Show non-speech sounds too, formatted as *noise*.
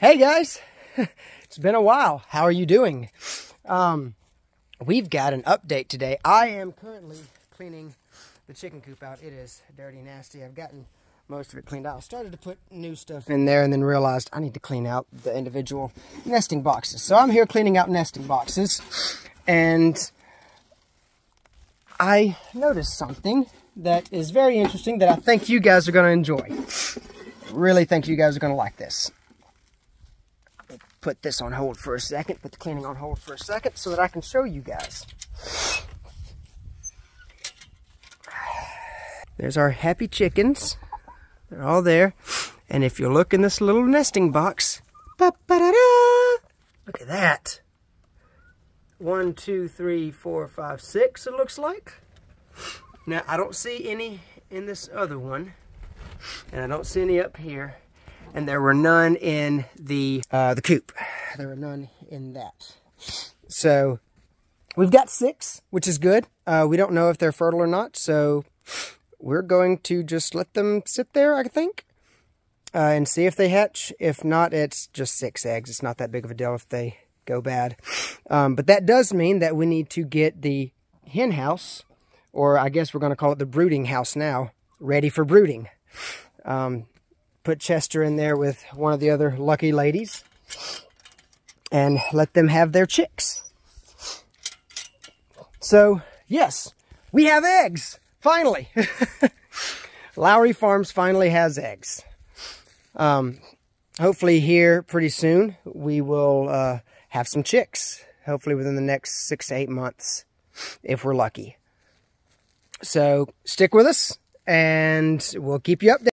Hey guys, *laughs* it's been a while. How are you doing? Um, we've got an update today. I am currently cleaning the chicken coop out. It is dirty, nasty. I've gotten most of it cleaned out. I started to put new stuff in there and then realized I need to clean out the individual nesting boxes. So I'm here cleaning out nesting boxes and I noticed something that is very interesting that I think you guys are going to enjoy. Really think you guys are going to like this put this on hold for a second, put the cleaning on hold for a second so that I can show you guys. There's our happy chickens. They're all there. And if you look in this little nesting box, look at that. One, two, three, four, five, six, it looks like. Now, I don't see any in this other one. And I don't see any up here and there were none in the uh, the coop. There were none in that. So we've got six, which is good. Uh, we don't know if they're fertile or not, so we're going to just let them sit there, I think, uh, and see if they hatch. If not, it's just six eggs. It's not that big of a deal if they go bad. Um, but that does mean that we need to get the hen house, or I guess we're going to call it the brooding house now, ready for brooding. Um, put Chester in there with one of the other lucky ladies and let them have their chicks. So, yes, we have eggs, finally. *laughs* Lowery Farms finally has eggs. Um, hopefully here pretty soon we will uh, have some chicks. Hopefully within the next six to eight months, if we're lucky. So stick with us and we'll keep you updated.